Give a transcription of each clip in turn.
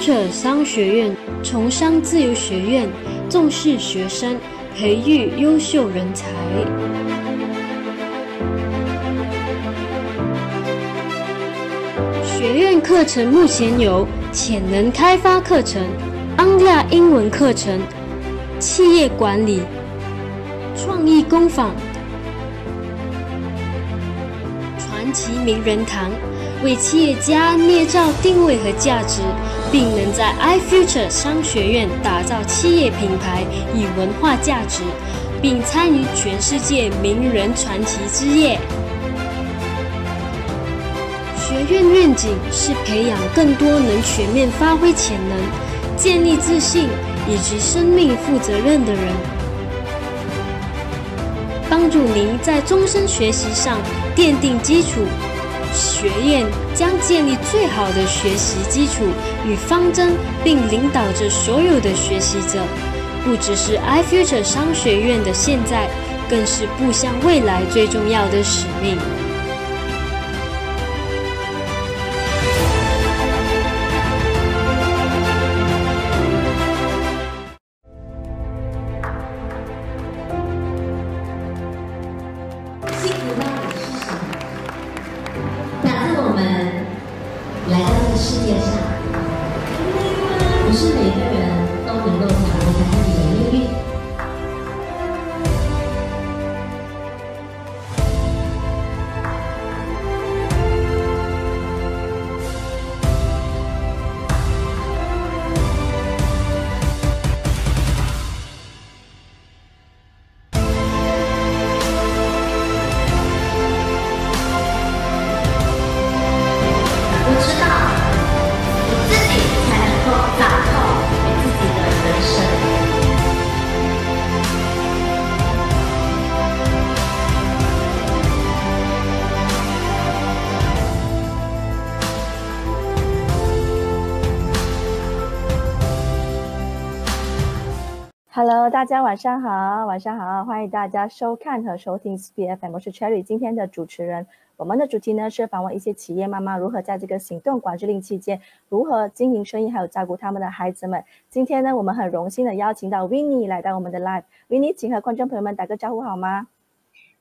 浙商学院从商自由学院重视学生，培育优秀人才。学院课程目前有潜能开发课程、安亚英文课程、企业管理、创意工坊、传奇名人堂，为企业家捏造定位和价值，并能在 iFuture 商学院打造企业品牌与文化价值，并参与全世界名人传奇之夜。学院愿景是培养更多能全面发挥潜能、建立自信以及生命负责任的人，帮助您在终身学习上奠定基础。学院将建立最好的学习基础与方针，并领导着所有的学习者，不只是 iFuture 商学院的现在，更是步向未来最重要的使命。Hello，大家晚上好，晚上好，欢迎大家收看和收听 SPFM，我是 Cherry，今天的主持人。我们的主题呢是访问一些企业妈妈如何在这个行动管制令期间如何经营生意，还有照顾他们的孩子们。今天呢，我们很荣幸的邀请到 w i n n i e 来到我们的 Live。w i n n i e 请和观众朋友们打个招呼好吗？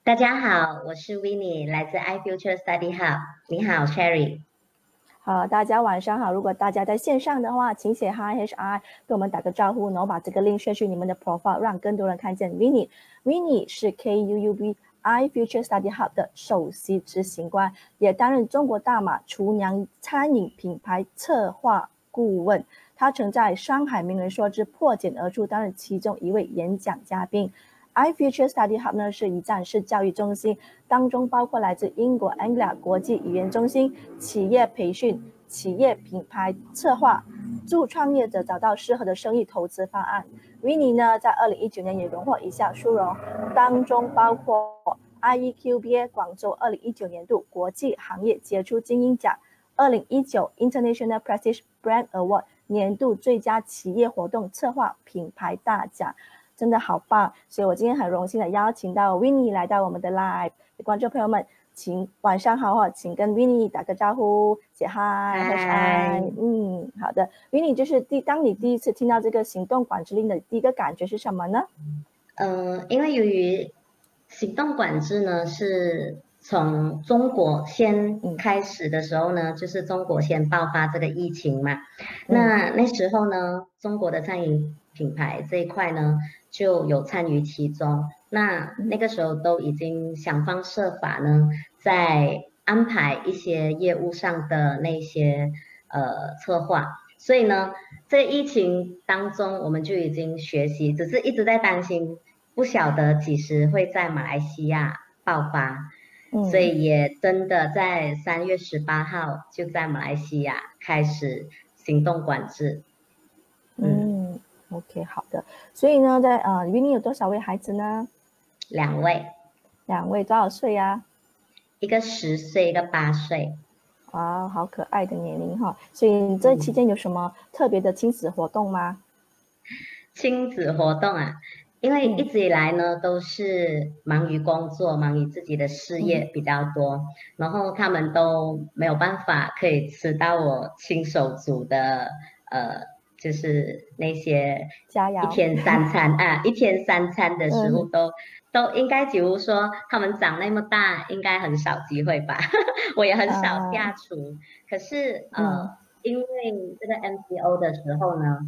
大家好，我是 w i n n i e 来自 iFuture Study Hub。你好，Cherry。好，大家晚上好。如果大家在线上的话，请写 Hi H I 跟我们打个招呼，然后把这个 link share 去你们的 profile，让更多人看见 w i n n i e w i n n i e 是 K U U B I Future Study Hub 的首席执行官，也担任中国大马厨娘餐饮品牌策划顾问。他曾在上海名人说之破茧而出，担任其中一位演讲嘉宾。iFuture Study Hub 呢是一站式教育中心，当中包括来自英国 Anglia 国际语言中心、企业培训、企业品牌策划，助创业者找到适合的生意投资方案。w i n n i e 呢，在二零一九年也荣获以下殊荣，当中包括 IEQBA 广州二零一九年度国际行业杰出精英奖、二零一九 International Prestige Brand Award 年度最佳企业活动策划品牌大奖。真的好棒，所以我今天很荣幸的邀请到 w i n n i e 来到我们的 Live，观众朋友们，请晚上好哈，请跟 w i n n i e 打个招呼，写嗨，嗨，嗯，好的。W i n n i e 就是第当你第一次听到这个行动管制令的第一个感觉是什么呢？嗯，因为由于行动管制呢是从中国先开始的时候呢，就是中国先爆发这个疫情嘛，那那时候呢，中国的餐饮品牌这一块呢。就有参与其中，那那个时候都已经想方设法呢，在安排一些业务上的那些呃策划，所以呢，在疫情当中，我们就已经学习，只是一直在担心，不晓得几时会在马来西亚爆发，所以也真的在三月十八号就在马来西亚开始行动管制，嗯。OK，好的。所以呢，在呃 n 有多少位孩子呢？两位。两位多少岁呀？一个十岁，一个八岁。哇，好可爱的年龄哈！所以这期间有什么特别的亲子活动吗？亲子活动啊，因为一直以来呢都是忙于工作，忙于自己的事业比较多，然后他们都没有办法可以吃到我亲手煮的。呃，就是那些一天三餐 啊，一天三餐的食物都。都应该，比如说他们长那么大，应该很少机会吧？我也很少下厨。可是呃，因为这个 MCO 的时候呢，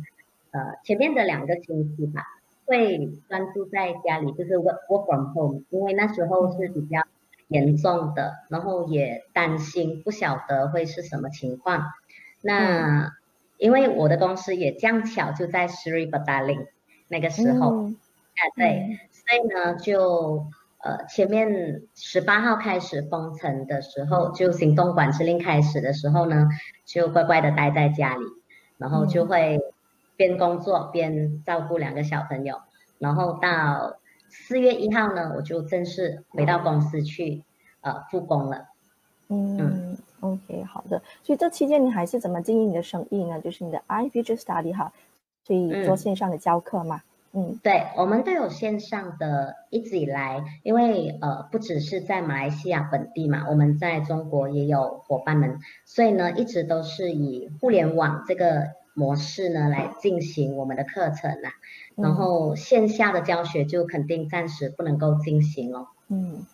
呃，前面的两个星期吧，会专注在家里，就是 work work from home，因为那时候是比较严重的，然后也担心不晓得会是什么情况。那因为我的公司也正巧就在 Sri Petaling 那个时候，啊对。所以呢，就呃前面十八号开始封城的时候，就行动管制令开始的时候呢，就乖乖的待在家里，然后就会边工作边照顾两个小朋友，然后到四月一号呢，我就正式回到公司去呃复工了。嗯，OK，好的。所以这期间你还是怎么经营你的生意呢？就是你的 I Future Study 哈，所以做线上的教课嘛。嗯，对，我们都有线上的，一直以来，因为呃，不只是在马来西亚本地嘛，我们在中国也有伙伴们，所以呢，一直都是以互联网这个模式呢来进行我们的课程啊，然后线下的教学就肯定暂时不能够进行了。嗯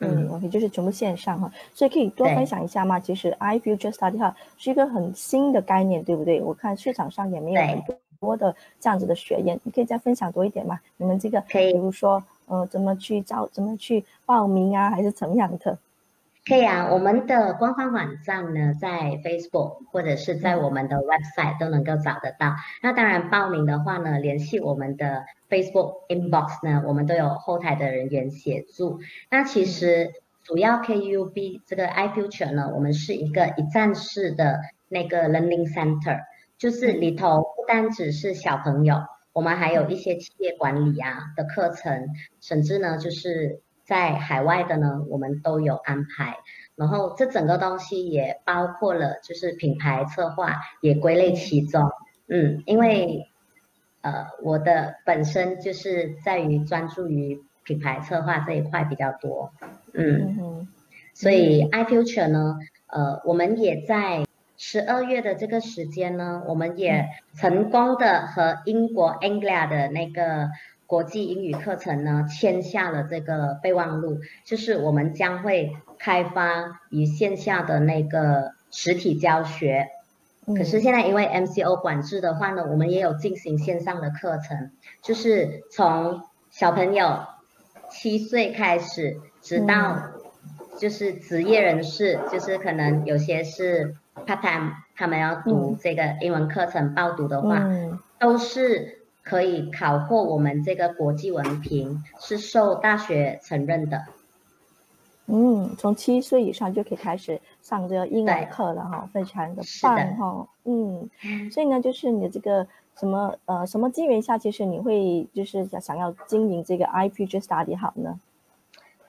嗯，OK，就是全部线上哈，所以可以多分享一下吗？其实 I Future Study 哈是一个很新的概念，对不对？我看市场上也没有很多。多的这样子的学员，你可以再分享多一点吗？你们这个可以，比如说，呃，怎么去招，怎么去报名啊，还是怎么样的？可以啊，我们的官方网站呢，在 Facebook 或者是在我们的 website 都能够找得到。那当然，报名的话呢，联系我们的 Facebook inbox 呢，我们都有后台的人员协助。那其实主要 KUB 这个 iFuture 呢，我们是一个一站式的那个 learning center。就是里头不单只是小朋友，我们还有一些企业管理啊的课程，甚至呢就是在海外的呢，我们都有安排。然后这整个东西也包括了就是品牌策划，也归类其中。嗯，因为呃我的本身就是在于专注于品牌策划这一块比较多。嗯，所以 iFuture 呢，呃我们也在。十二月的这个时间呢，我们也成功的和英国 Anglia 的那个国际英语课程呢签下了这个备忘录，就是我们将会开发与线下的那个实体教学。可是现在因为 MCO 管制的话呢，我们也有进行线上的课程，就是从小朋友七岁开始，直到就是职业人士，就是可能有些是。part time，他们要读这个英文课程报读的话，都是可以考获我们这个国际文凭，是受大学承认的。嗯，从七岁以上就可以开始上这个英文课了哈，非常的棒哈。嗯，所以呢，就是你的这个什么呃什么机缘下，其实你会就是想想要经营这个 IPG Study 好呢？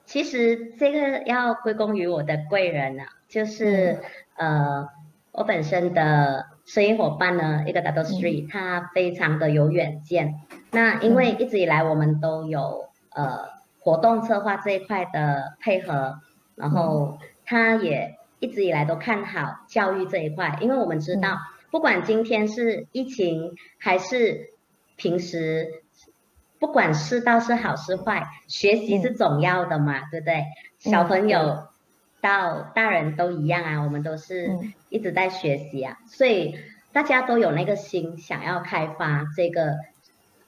其实这个要归功于我的贵人啊，就是呃。我本身的生意伙伴呢，一个 Double Three，他非常的有远见。那因为一直以来我们都有呃活动策划这一块的配合，然后他也一直以来都看好教育这一块，因为我们知道，不管今天是疫情还是平时，不管世道是好是坏，学习是总要的嘛，对不对？小朋友。到大人都一样啊，我们都是一直在学习啊，所以大家都有那个心，想要开发这个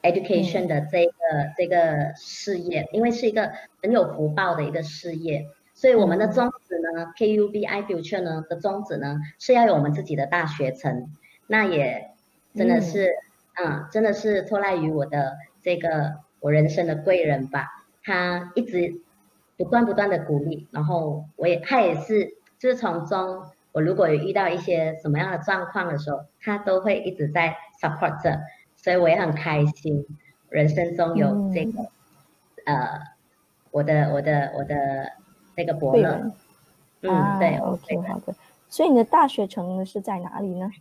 education 的这个这个事业，因为是一个很有福报的一个事业，所以我们的宗旨呢，KUB iFuture 呢的宗旨呢，是要有我们自己的大学城，那也真的是，嗯，真的是托赖于我的这个我人生的贵人吧，他一直。不断不断的鼓励，然后我也他也是，就是从中我如果有遇到一些什么样的状况的时候，他都会一直在 support 着，所以我也很开心，人生中有这个呃我的我的我的那个伯乐，嗯对，OK 好的，所以你的大学城是在哪里呢？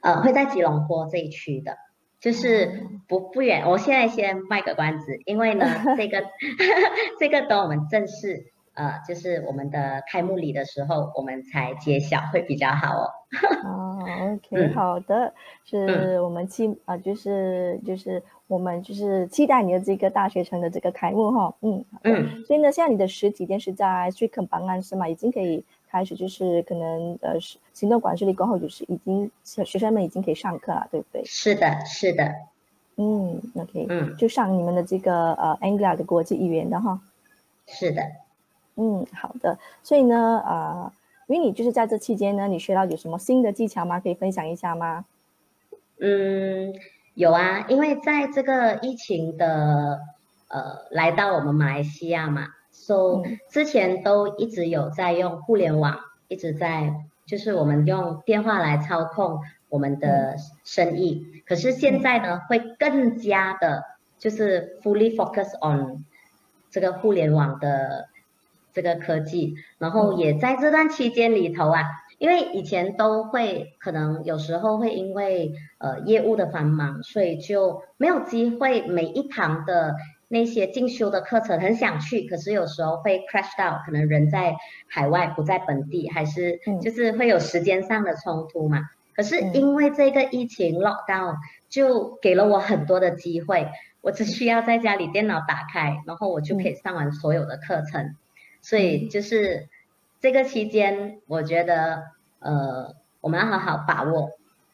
呃会在吉隆坡这一区的。就是不不远，我现在先卖个关子，因为呢，这个 这个等我们正式呃，就是我们的开幕礼的时候，我们才揭晓会比较好哦。哦，OK，好的，是我们期啊，就是就是我们就是期待你的这个大学城的这个开幕哈。嗯嗯，所以呢，现在你的实体店是在 s t r e e t 邦安是吗？已经可以开始，就是可能呃，行动管制力过后，就是已经学生们已经可以上课了，对不对？是的，是的。嗯，OK，嗯，就上你们的这个呃 Anglia 的国际语言的哈。是的。嗯，好的。所以呢，呃，因为你就是在这期间呢，你学到有什么新的技巧吗？可以分享一下吗？嗯，有啊。因为在这个疫情的呃来到我们马来西亚嘛，so 之前都一直有在用互联网，一直在就是我们用电话来操控我们的生意。可是现在呢，会更加的，就是 fully focus on 这个互联网的。这个科技，然后也在这段期间里头啊，因为以前都会可能有时候会因为呃业务的繁忙，所以就没有机会每一堂的那些进修的课程很想去，可是有时候会 crash 到，可能人在海外不在本地，还是就是会有时间上的冲突嘛。可是因为这个疫情 lock down，就给了我很多的机会，我只需要在家里电脑打开，然后我就可以上完所有的课程。所以就是这个期间，我觉得呃，我们要好好把握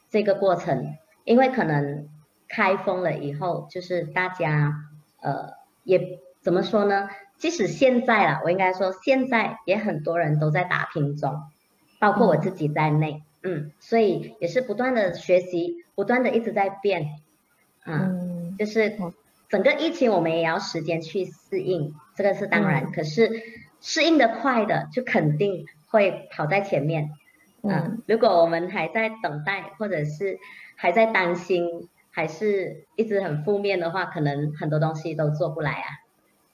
这个过程，因为可能开封了以后，就是大家呃也怎么说呢？即使现在了，我应该说现在也很多人都在打拼中，包括我自己在内，嗯，所以也是不断的学习，不断的一直在变，嗯，就是整个疫情我们也要时间去适应，这个是当然，可是。适应的快的，就肯定会跑在前面。嗯，如果我们还在等待，或者是还在担心，还是一直很负面的话，可能很多东西都做不来啊。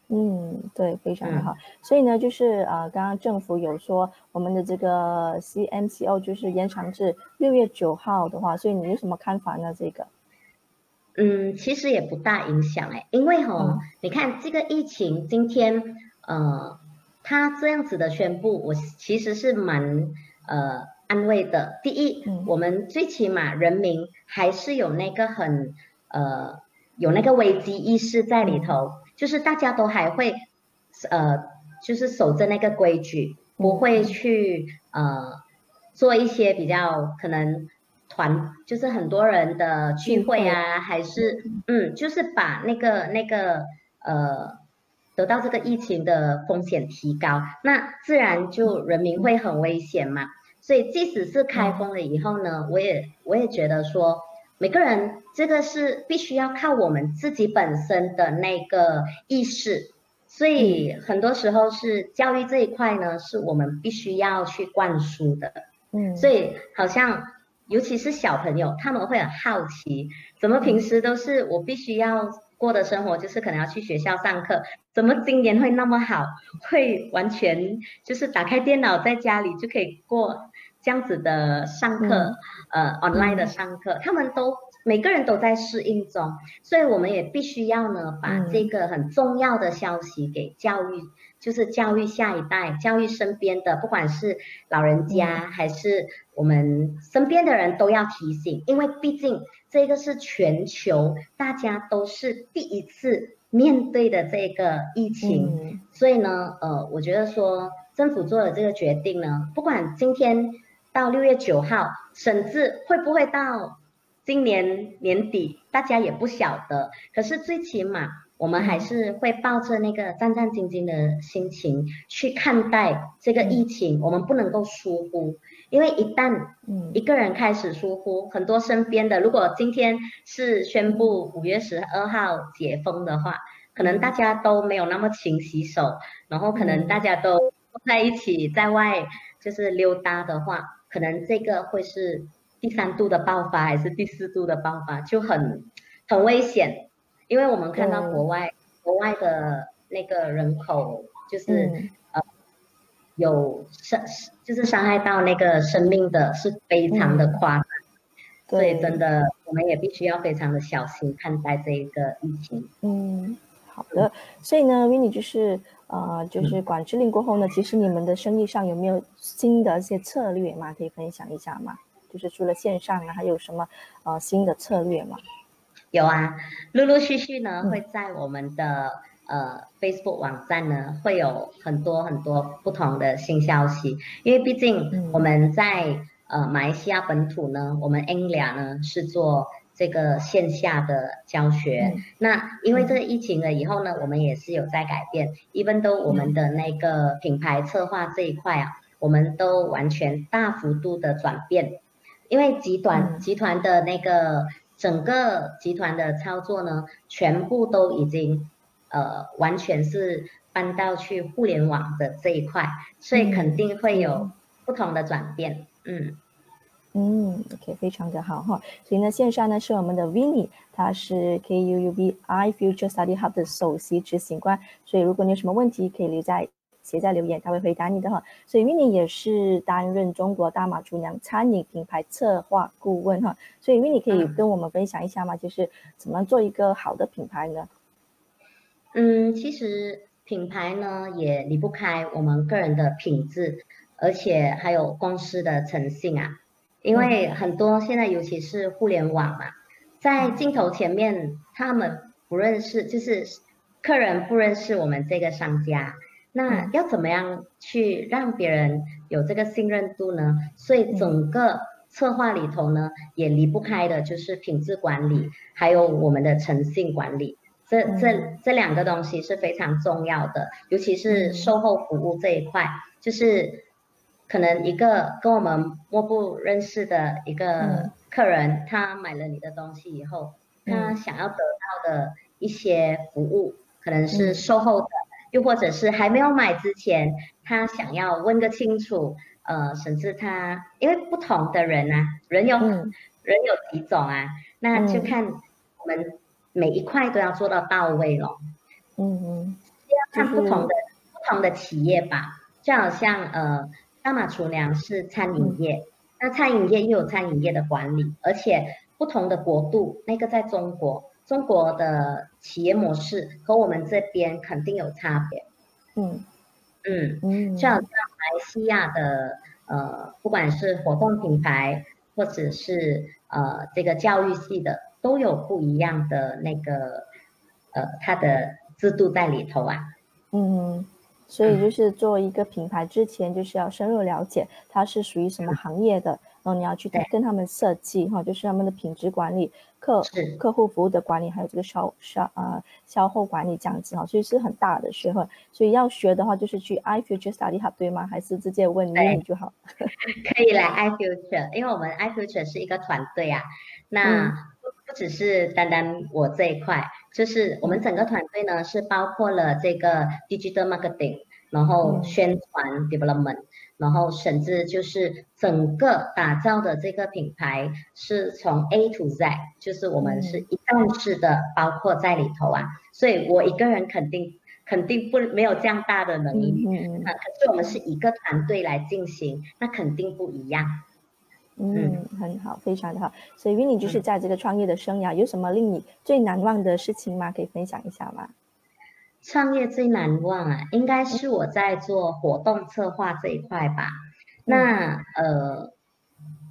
嗯，对，非常的好。所以呢，就是呃，刚刚政府有说我们的这个 CMCO 就是延长至六月九号的话，所以你有什么看法呢？这个？嗯，其实也不大影响哎，因为哈，你看这个疫情今天呃。他这样子的宣布，我其实是蛮呃安慰的。第一，我们最起码人民还是有那个很呃有那个危机意识在里头，就是大家都还会呃就是守着那个规矩，不会去呃做一些比较可能团就是很多人的聚会啊，还是嗯就是把那个那个呃。得到这个疫情的风险提高，那自然就人民会很危险嘛。所以即使是开封了以后呢，我也我也觉得说，每个人这个是必须要靠我们自己本身的那个意识。所以很多时候是教育这一块呢，是我们必须要去灌输的。嗯，所以好像尤其是小朋友，他们会很好奇，怎么平时都是我必须要。过的生活就是可能要去学校上课，怎么今年会那么好？会完全就是打开电脑在家里就可以过这样子的上课，呃，online 的上课，他们都每个人都在适应中，所以我们也必须要呢把这个很重要的消息给教育，就是教育下一代，教育身边的，不管是老人家还是我们身边的人都要提醒，因为毕竟。这个是全球大家都是第一次面对的这个疫情，所以呢，呃，我觉得说政府做的这个决定呢，不管今天到六月九号，甚至会不会到今年年底，大家也不晓得。可是最起码，我们还是会抱着那个战战兢兢的心情去看待这个疫情，我们不能够疏忽。因为一旦一个人开始疏忽，很多身边的，如果今天是宣布五月十二号解封的话，可能大家都没有那么勤洗手，然后可能大家都在一起在外就是溜达的话，可能这个会是第三度的爆发还是第四度的爆发，就很很危险。因为我们看到国外国外的那个人口就是呃有伤。就是伤害到那个生命的是非常的夸张，所以真的我们也必须要非常的小心看待这一个疫情。嗯，好的。所以呢 w i n n 就是呃，就是管制令过后呢，其实你们的生意上有没有新的一些策略嘛？可以分享一下吗？就是除了线上啊，还有什么呃新的策略吗？有啊，陆陆续续呢会在我们的呃 Facebook 网站呢会有很多很多不同的新消息，因为毕竟我们在呃马来西亚本土呢，我们 Anglia 呢是做。这个线下的教学，那因为这个疫情了以后呢，我们也是有在改变。一般都我们的那个品牌策划这一块啊，我们都完全大幅度的转变。因为集团集团的那个整个集团的操作呢，全部都已经呃完全是搬到去互联网的这一块，所以肯定会有不同的转变。嗯。嗯，OK，非常的好哈。所以呢，线上呢是我们的 Vinny，他是 KUUB I Future Study Hub 的首席执行官。所以如果你有什么问题，可以留在写在留言，他会回答你的哈。所以 Vinny 也是担任中国大马厨娘餐饮品牌策划顾问哈。所以 Vinny 可以跟我们分享一下吗？就是怎么做一个好的品牌呢？嗯，其实品牌呢也离不开我们个人的品质，而且还有公司的诚信啊。因为很多现在尤其是互联网嘛，在镜头前面他们不认识，就是客人不认识我们这个商家，那要怎么样去让别人有这个信任度呢？所以整个策划里头呢，也离不开的就是品质管理，还有我们的诚信管理，这这这两个东西是非常重要的，尤其是售后服务这一块，就是。可能一个跟我们摸不认识的一个客人，他买了你的东西以后，他想要得到的一些服务，可能是售后的，又或者是还没有买之前，他想要问个清楚，呃，甚至他因为不同的人啊，人有人有几种啊，那就看我们每一块都要做到到位咯。嗯嗯，要看不同的不同的企业吧，就好像呃。大马厨娘是餐饮业，那餐饮业又有餐饮业的管理，而且不同的国度，那个在中国，中国的企业模式和我们这边肯定有差别。嗯嗯嗯，像像马来西亚的呃，不管是活动品牌或者是呃这个教育系的，都有不一样的那个呃它的制度在里头啊。嗯。所以就是做一个品牌之前，就是要深入了解它是属于什么行业的，然后你要去跟他们设计哈，就是他们的品质管理、客客户服务的管理，还有这个销销呃销后管理这样子哈，所以是很大的学问。所以要学的话，就是去 iFuture Study Hub 对吗？还是直接问你就好？可以来 iFuture，因为我们 iFuture 是一个团队啊，那不不只是单单我这一块。就是我们整个团队呢，是包括了这个 digital marketing，然后宣传 development，然后甚至就是整个打造的这个品牌是从 A to Z，就是我们是一站式的包括在里头啊。所以我一个人肯定肯定不没有这样大的能力，啊，可是我们是一个团队来进行，那肯定不一样。嗯，很好，非常的好。所以 w i n n y 就是在这个创业的生涯，有什么令你最难忘的事情吗？可以分享一下吗？创业最难忘啊，应该是我在做活动策划这一块吧。那呃，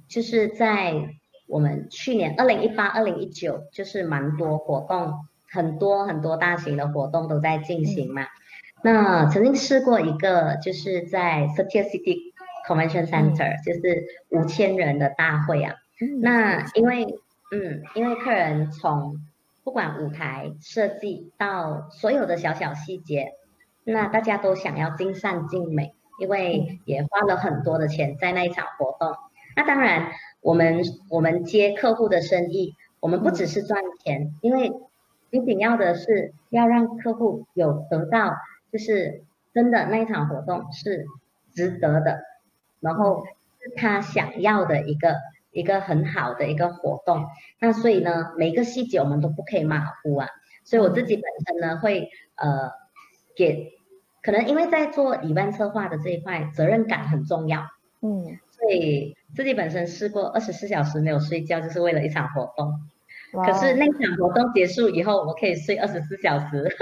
就是在我们去年二零一八、二零一九，就是蛮多活动，很多很多大型的活动都在进行嘛。那曾经试过一个，就是在 City City。Convention Center 就是五千人的大会啊，那因为嗯，因为客人从不管舞台设计到所有的小小细节，那大家都想要尽善尽美，因为也花了很多的钱在那一场活动。那当然，我们我们接客户的生意，我们不只是赚钱，因为仅仅要的是要让客户有得到，就是真的那一场活动是值得的。然后是他想要的一个一个很好的一个活动，那所以呢，每个细节我们都不可以马虎啊。所以我自己本身呢，会呃给，可能因为在做礼办策划的这一块，责任感很重要。嗯，所以自己本身试过二十四小时没有睡觉，就是为了一场活动。可是那场活动结束以后，我可以睡二十四小时。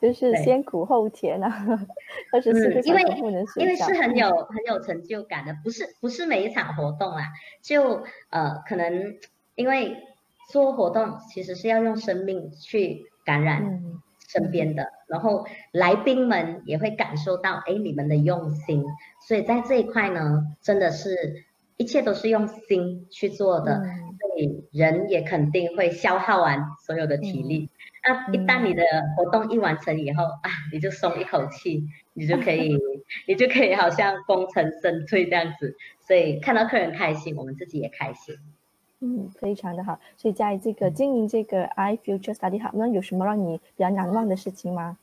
就是先苦后甜啊，二十四个小时不能睡觉，因为是很有很有成就感的，不是不是每一场活动啊，就呃可能因为做活动其实是要用生命去感染身边的，然后来宾们也会感受到哎你们的用心，所以在这一块呢，真的是一切都是用心去做的。所以人也肯定会消耗完所有的体力。那一旦你的活动一完成以后啊，你就松一口气，你就可以，你就可以好像功成身退这样子。所以看到客人开心，我们自己也开心。嗯，非常的好。所以在这个经营这个 I Future Study Hub，那有什么让你比较难忘的事情吗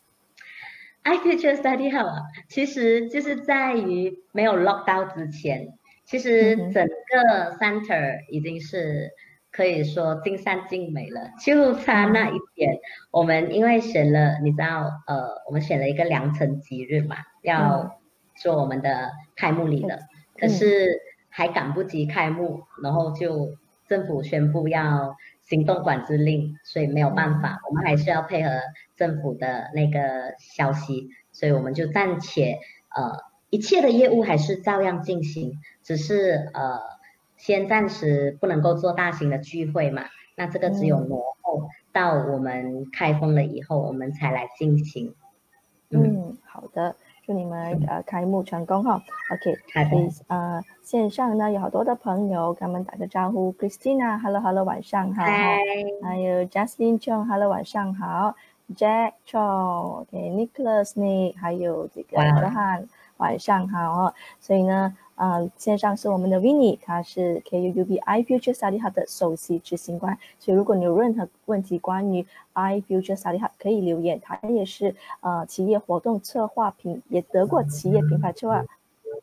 ？I Future Study Hub 啊，其实就是在于没有 lock down 之前。其实整个 center 已经是可以说尽善尽美了，就差那一点。我们因为选了，你知道，呃，我们选了一个良辰吉日嘛，要做我们的开幕礼的。可是还赶不及开幕，然后就政府宣布要行动管制令，所以没有办法，我们还是要配合政府的那个消息，所以我们就暂且呃。一切的业务还是照样进行，只是呃，先暂时不能够做大型的聚会嘛。那这个只有挪后到我们开封了以后，我们才来进行。嗯，好的，祝你们呃开幕成功哈。OK，所以呃线上呢有好多的朋友，跟我们打个招呼。Christina，Hello Hello，晚上好。还有 Justin Chong，Hello 晚上好。Jack Chong，OK，Nicholas 呢，还有这个 Johan。晚上好哦，所以呢，呃，线上是我们的 Winnie，他是 KUUB I Future Study Hub 的首席执行官。所以如果你有任何问题关于 I Future Study Hub，可以留言。他也是呃企业活动策划品，也得过企业品牌策划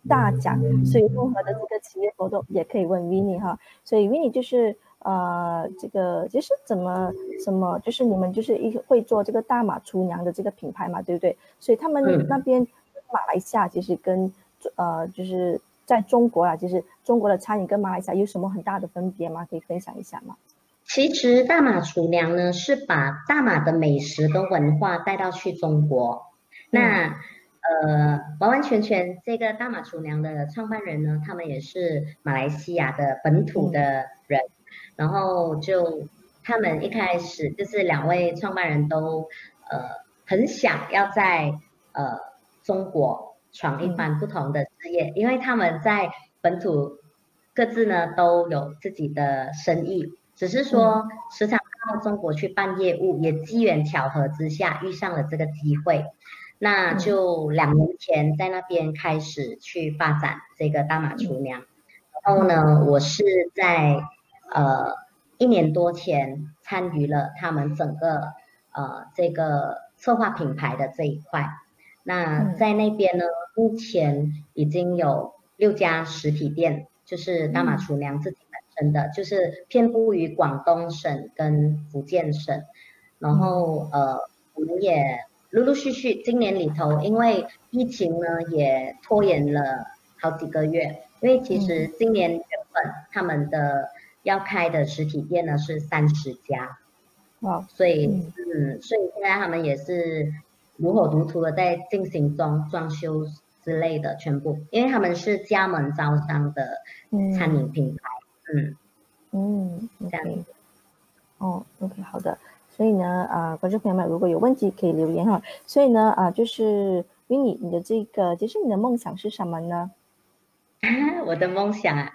大奖。所以任何的这个企业活动也可以问 Winnie 哈。所以 Winnie 就是呃这个其实怎么什么，就是你们就是一会做这个大马厨娘的这个品牌嘛，对不对？所以他们那边。马来西亚其实跟呃，就是在中国啊，就是中国的餐饮跟马来西亚有什么很大的分别吗？可以分享一下吗？其实大马厨娘呢是把大马的美食跟文化带到去中国。那呃，完完全全这个大马厨娘的创办人呢，他们也是马来西亚的本土的人。然后就他们一开始就是两位创办人都呃很想要在呃。中国闯一番不同的事业，因为他们在本土各自呢都有自己的生意，只是说时常到中国去办业务，也机缘巧合之下遇上了这个机会，那就两年前在那边开始去发展这个大马厨娘，然后呢，我是在呃一年多前参与了他们整个呃这个策划品牌的这一块。那在那边呢，目前已经有六家实体店，就是大马厨娘自己本身的，就是遍布于广东省跟福建省。然后呃，我们也陆陆续续今年里头，因为疫情呢也拖延了好几个月，因为其实今年原本他们的要开的实体店呢是三十家，哇，所以嗯，所以现在他们也是。如火如荼的在进行装，装修之类的全部，因为他们是加盟招商的餐饮品牌，嗯嗯，这样子。哦，OK，好的。所以呢，啊，观众朋友们如果有问题可以留言哈。所以呢，啊，就是 Winnie，你的这个，其实你的梦想是什么呢？我的梦想啊，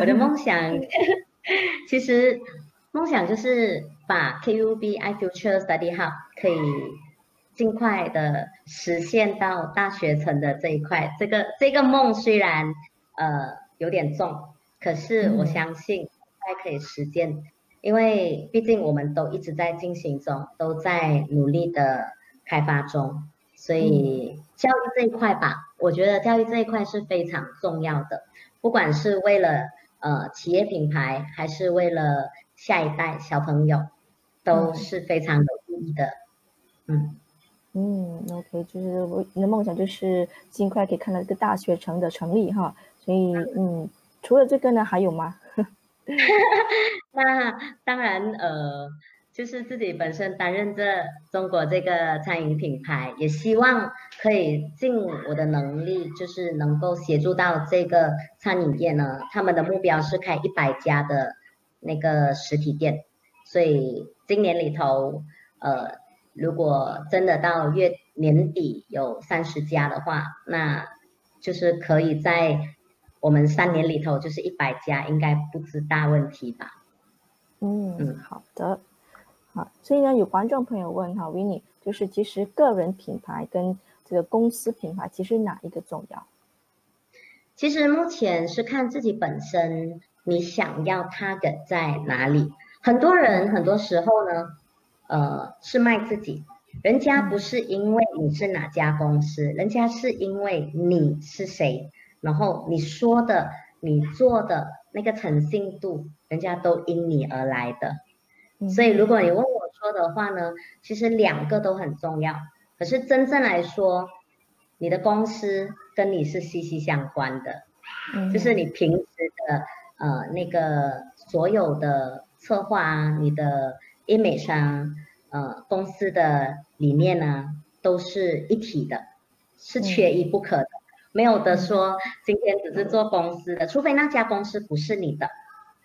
我的梦想，其实梦想就是把 KUB I Future Study Hub 可以。尽快的实现到大学城的这一块，这个这个梦虽然呃有点重，可是我相信还可以实现，因为毕竟我们都一直在进行中，都在努力的开发中，所以教育这一块吧，我觉得教育这一块是非常重要的，不管是为了呃企业品牌，还是为了下一代小朋友，都是非常有意义的，嗯。嗯，OK，就是我你的梦想就是尽快可以看到一个大学城的成立哈，所以嗯，除了这个呢，还有吗？那当然呃，就是自己本身担任这中国这个餐饮品牌，也希望可以尽我的能力，就是能够协助到这个餐饮业呢。他们的目标是开一百家的那个实体店，所以今年里头，呃，如果真的到月年底有三十家的话，那就是可以在我们三年里头就是一百家，应该不是大问题吧？嗯嗯，好的。好，所以呢，有观众朋友问哈 w i n n 就是其实个人品牌跟这个公司品牌，其实哪一个重要？其实目前是看自己本身，你想要它的在哪里。很多人很多时候呢，呃，是卖自己，人家不是因为你是哪家公司，人家是因为你是谁，然后你说的、你做的那个诚信度，人家都因你而来的。所以，如果你问我说的话呢，其实两个都很重要。可是真正来说，你的公司跟你是息息相关的，就是你平时的呃那个所有的策划啊，你的 image 啊，呃公司的理念呢，都是一体的，是缺一不可的，没有的说今天只是做公司的，除非那家公司不是你的。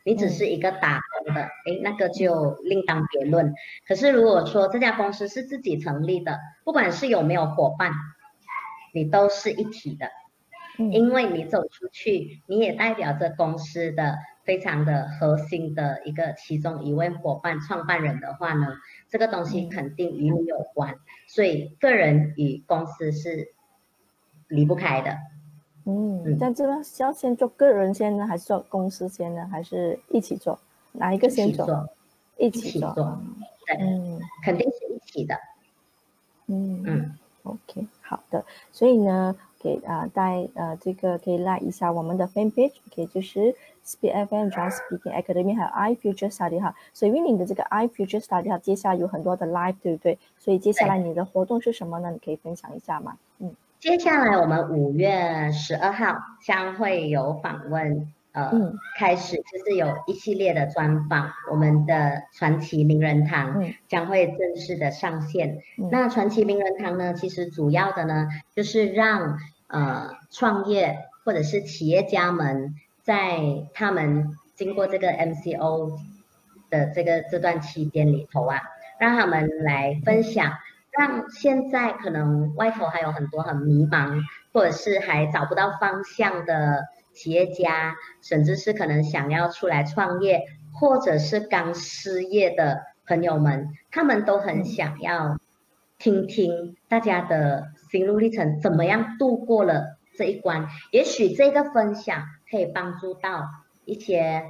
你只是一个打工的，哎，那个就另当别论。可是如果说这家公司是自己成立的，不管是有没有伙伴，你都是一体的，因为你走出去，你也代表着公司的非常的核心的一个其中一位伙伴、创办人的话呢，这个东西肯定与你有关，所以个人与公司是离不开的。嗯，但这个是要先做个人先呢，还是做公司先呢，还是一起做？哪一个先做？一起做。对，嗯，肯定是一起的。嗯嗯，OK，好的。所以呢，给啊带呃这个可以 like 一下我们的 fan page，OK，就是 SpeakFM John Speaking Academy 还有 I Future Study 哈。所以 Winning 的这个 I Future Study 哈，接下来有很多的 live，对不对？所以接下来你的活动是什么呢？你可以分享一下吗？嗯。接下来我们五月十二号将会有访问，呃，开始就是有一系列的专访，我们的传奇名人堂将会正式的上线。那传奇名人堂呢，其实主要的呢，就是让呃创业或者是企业家们，在他们经过这个 MCO 的这个这段期间里头啊，让他们来分享。让现在可能外头还有很多很迷茫，或者是还找不到方向的企业家，甚至是可能想要出来创业，或者是刚失业的朋友们，他们都很想要听听大家的心路历程，怎么样度过了这一关？也许这个分享可以帮助到一些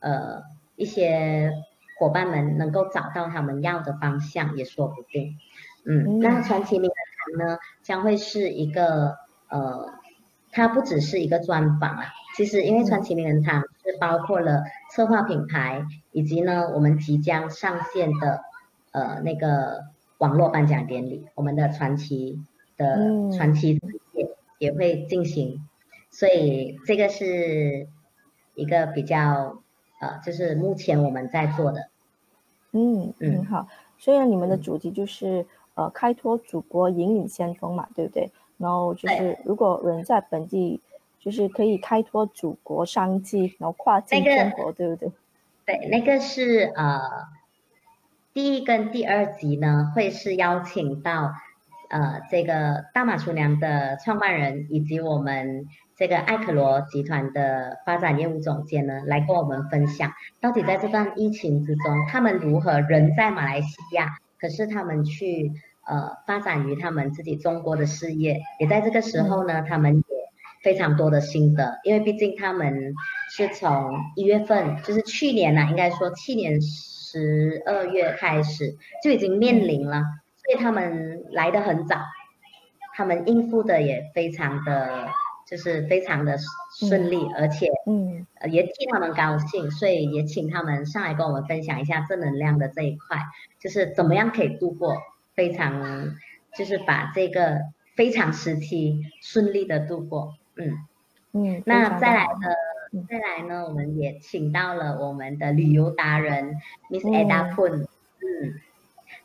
呃一些伙伴们能够找到他们要的方向，也说不定。嗯，那传奇名人堂呢，将会是一个呃，它不只是一个专访啊，其实因为传奇名人堂是包括了策划品牌，以及呢我们即将上线的呃那个网络颁奖典礼，我们的传奇的传奇也也会进行，所以这个是一个比较呃，就是目前我们在做的。嗯嗯好，虽然你们的主题就是。呃，开拓祖国，引领先锋嘛，对不对？然后就是，如果人在本地，就是可以开拓祖国商机，然后跨境生活，对不对？对，那个是呃，第一跟第二集呢，会是邀请到呃这个大马厨娘的创办人，以及我们这个艾克罗集团的发展业务总监呢，来跟我们分享，到底在这段疫情之中，他们如何人在马来西亚，可是他们去。呃，发展于他们自己中国的事业，也在这个时候呢，他们也非常多的心得，因为毕竟他们是从一月份，就是去年呢，应该说去年十二月开始就已经面临了，所以他们来的很早，他们应付的也非常的，就是非常的顺利，而且嗯，也替他们高兴，所以也请他们上来跟我们分享一下正能量的这一块，就是怎么样可以度过。非常，就是把这个非常时期顺利的度过，嗯嗯，那再来呢，再来呢，我们也请到了我们的旅游达人 Miss Ada Pun，嗯，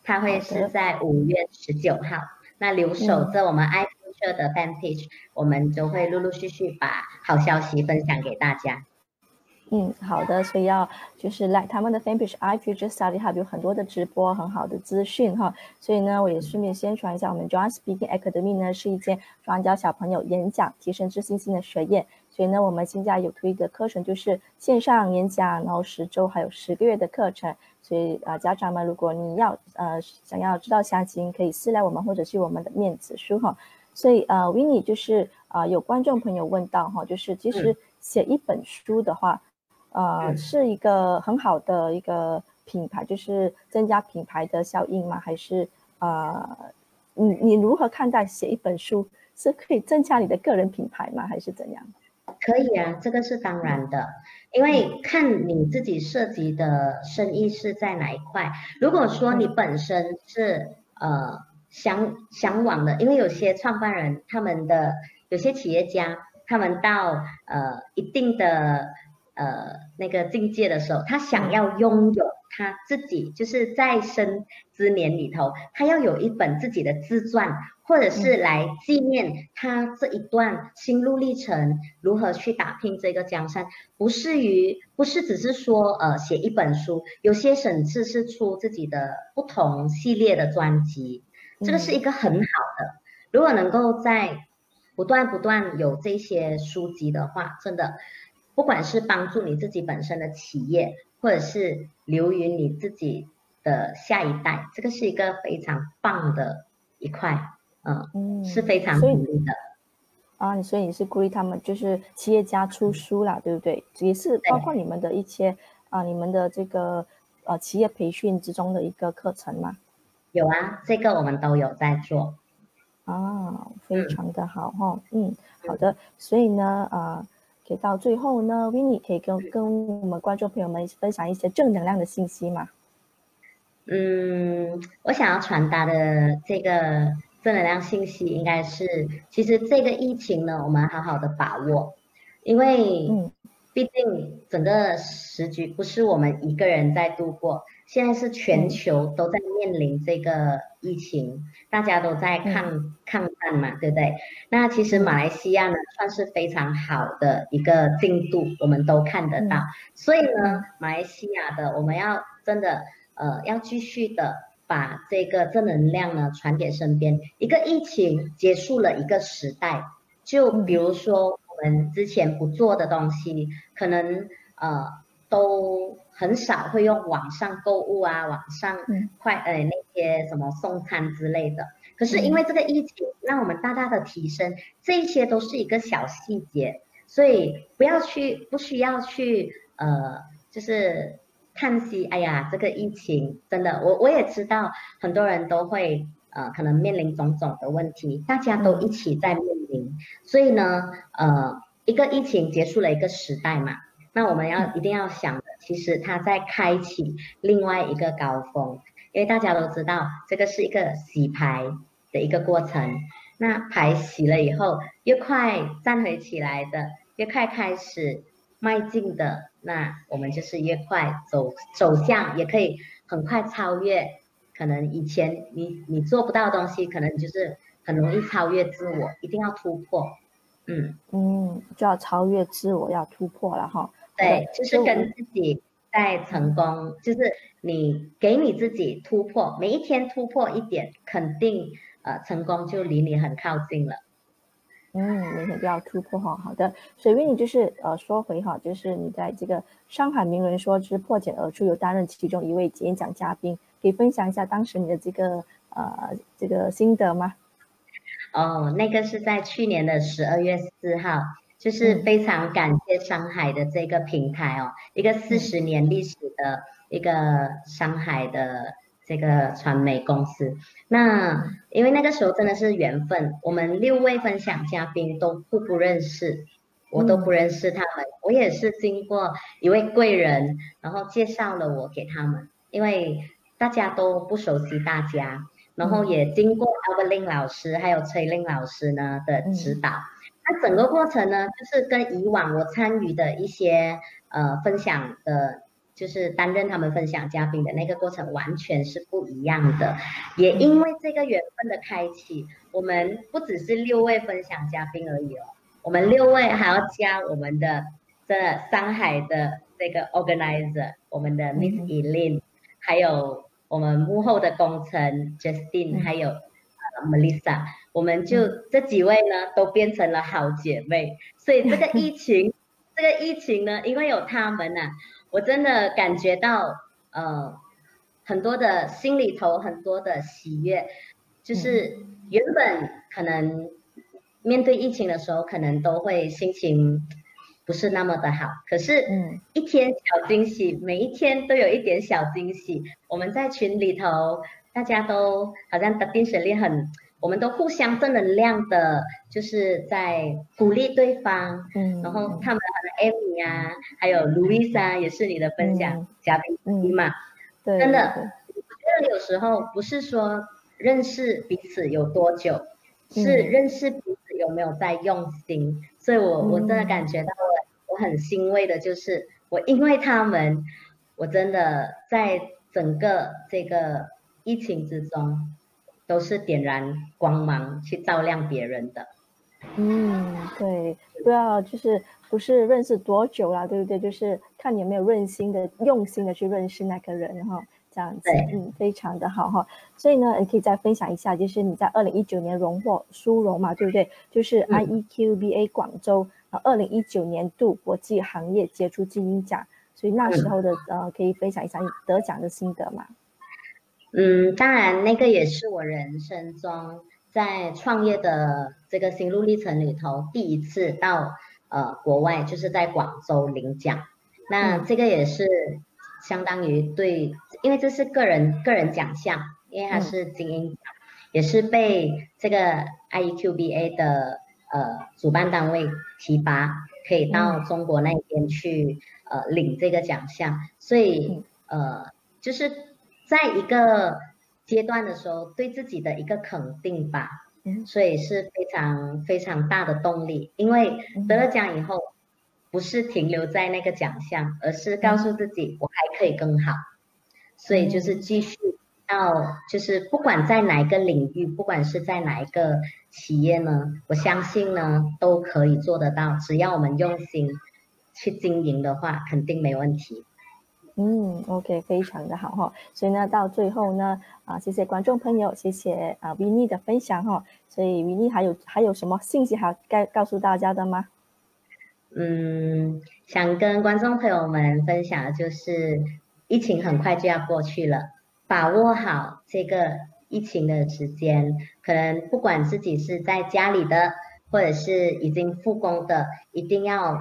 他会是在五月十九号。那留守着我们 iFuture 的 fan page，我们就会陆陆续续把好消息分享给大家。嗯，好的，所以要就是来他们的 fan page iFuture Study Hub 有很多的直播，很好的资讯哈。所以呢，我也顺便宣传一下，我们 John Speaking Academy 呢是一间专教小朋友演讲、提升自信心的学院。所以呢，我们现在有推一个课程，就是线上演讲，然后十周还有十个月的课程。所以啊，家长们，如果你要呃想要知道详情，可以私来我们或者是我们的面子书哈。所以呃 w i n n e 就是啊，有观众朋友问到哈，就是其实写一本书的话。呃，是一个很好的一个品牌，就是增加品牌的效应吗？还是呃，你你如何看待写一本书是可以增加你的个人品牌吗？还是怎样？可以啊，这个是当然的，因为看你自己涉及的生意是在哪一块。如果说你本身是呃向向往的，因为有些创办人他们的有些企业家，他们到呃一定的。呃，那个境界的时候，他想要拥有他自己，就是在生之年里头，他要有一本自己的自传，或者是来纪念他这一段心路历程，如何去打拼这个江山，不是于不是只是说呃写一本书，有些甚至是出自己的不同系列的专辑，这个是一个很好的，如果能够在不断不断有这些书籍的话，真的。不管是帮助你自己本身的企业，或者是留于你自己的下一代，这个是一个非常棒的一块，嗯，是非常鼓励的。啊，所以你是鼓励他们，就是企业家出书啦，对不对？也是包括你们的一些啊，你们的这个呃企业培训之中的一个课程吗？有啊，这个我们都有在做。啊，非常的好哈，嗯，好的，所以呢，啊。可以到最后呢 w i n n 可以跟跟我们观众朋友们分享一些正能量的信息吗？嗯，我想要传达的这个正能量信息应该是，其实这个疫情呢，我们好好的把握，因为毕竟整个时局不是我们一个人在度过。现在是全球都在面临这个疫情，大家都在抗抗战嘛，对不对？那其实马来西亚呢，算是非常好的一个进度，我们都看得到。所以呢，马来西亚的我们要真的呃，要继续的把这个正能量呢传给身边。一个疫情结束了一个时代，就比如说我们之前不做的东西，可能呃都。很少会用网上购物啊，网上快呃那些什么送餐之类的。可是因为这个疫情，让我们大大的提升，这一些都是一个小细节，所以不要去，不需要去呃，就是叹息。哎呀，这个疫情真的，我我也知道很多人都会呃可能面临种种的问题，大家都一起在面临。所以呢，呃，一个疫情结束了一个时代嘛。那我们要一定要想，其实它在开启另外一个高峰，因为大家都知道这个是一个洗牌的一个过程。那牌洗了以后，越快站回起来的，越快开始迈进的，那我们就是越快走走向，也可以很快超越。可能以前你你做不到的东西，可能就是很容易超越自我，一定要突破。嗯嗯，就要超越自我，要突破了哈。对，就是跟自己在成功，就是你给你自己突破，每一天突破一点，肯定呃成功就离你很靠近了。嗯，每天都要突破哈。好的，所以你就是呃说回哈，就是你在这个上海名人说之破茧而出，有担任其中一位演讲嘉宾，可以分享一下当时你的这个呃这个心得吗？哦，那个是在去年的十二月四号。就是非常感谢上海的这个平台哦，一个四十年历史的一个上海的这个传媒公司。那因为那个时候真的是缘分，我们六位分享嘉宾都互不认识，我都不认识他们。我也是经过一位贵人，然后介绍了我给他们，因为大家都不熟悉大家，然后也经过 Albert 老师还有崔令老师呢的指导。那整个过程呢，就是跟以往我参与的一些呃分享的就是担任他们分享嘉宾的那个过程完全是不一样的。也因为这个缘分的开启，我们不只是六位分享嘉宾而已哦，我们六位还要加我们的这上海的这个 organizer，我们的 Miss Eileen，还有我们幕后的工程 Justine，还有呃 Melissa，我们就这几位呢都变成了好姐妹。所以这个疫情，这个疫情呢，因为有他们呐。我真的感觉到，呃，很多的心里头很多的喜悦，就是原本可能面对疫情的时候，可能都会心情不是那么的好。可是，嗯，一天小惊喜，每一天都有一点小惊喜。我们在群里头，大家都好像的定神力很。我们都互相正能量的，就是在鼓励对方。嗯，然后他们的 Amy 啊，还有 Louisa 也是你的分享嘉宾之一嘛。对，真的，我觉得有时候不是说认识彼此有多久，是认识彼此有没有在用心。所以我我真的感觉到了我很欣慰的就是，我因为他们，我真的在整个这个疫情之中。都是点燃光芒去照亮别人的，嗯，对，不要就是不是认识多久啦，对不对？就是看你有没有润心的、用心的去认识那个人哈，这样子，嗯，非常的好哈。所以呢，你可以再分享一下，就是你在二零一九年荣获殊荣嘛，对不对？就是 IEQBA 广州呃二零一九年度国际行业杰出精英奖，所以那时候的呃，可以分享一下你得奖的心得嘛？嗯，当然，那个也是我人生中在创业的这个心路历程里头第一次到呃国外，就是在广州领奖。那这个也是相当于对，因为这是个人个人奖项，因为它是精英奖，也是被这个 IEQBA 的呃主办单位提拔，可以到中国那边去呃领这个奖项，所以呃就是。在一个阶段的时候，对自己的一个肯定吧，所以是非常非常大的动力。因为得了奖以后，不是停留在那个奖项，而是告诉自己我还可以更好，所以就是继续到就是不管在哪一个领域，不管是在哪一个企业呢，我相信呢都可以做得到，只要我们用心去经营的话，肯定没问题。嗯，OK，非常的好哈。所以呢，到最后呢，啊，谢谢观众朋友，谢谢啊 v i n n 的分享哈。所以 v i n n 还有还有什么信息还该告诉大家的吗？嗯，想跟观众朋友们分享就是，疫情很快就要过去了，把握好这个疫情的时间。可能不管自己是在家里的，或者是已经复工的，一定要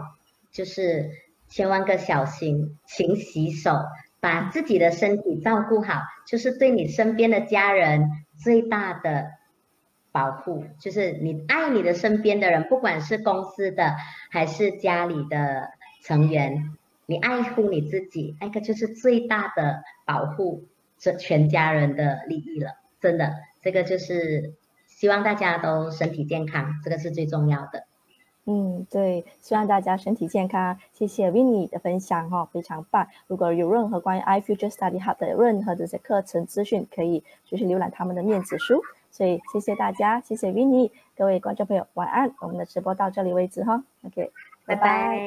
就是。千万个小心，勤洗手，把自己的身体照顾好，就是对你身边的家人最大的保护。就是你爱你的身边的人，不管是公司的还是家里的成员，你爱护你自己，那个就是最大的保护这全家人的利益了。真的，这个就是希望大家都身体健康，这个是最重要的。嗯，对，希望大家身体健康。谢谢 Winnie 的分享哈，非常棒。如果有任何关于 iFuture Study Hub 的任何这些课程资讯，可以随时浏览他们的面子书。所以谢谢大家，谢谢 Winnie，各位观众朋友，晚安。我们的直播到这里为止哈，OK，拜拜。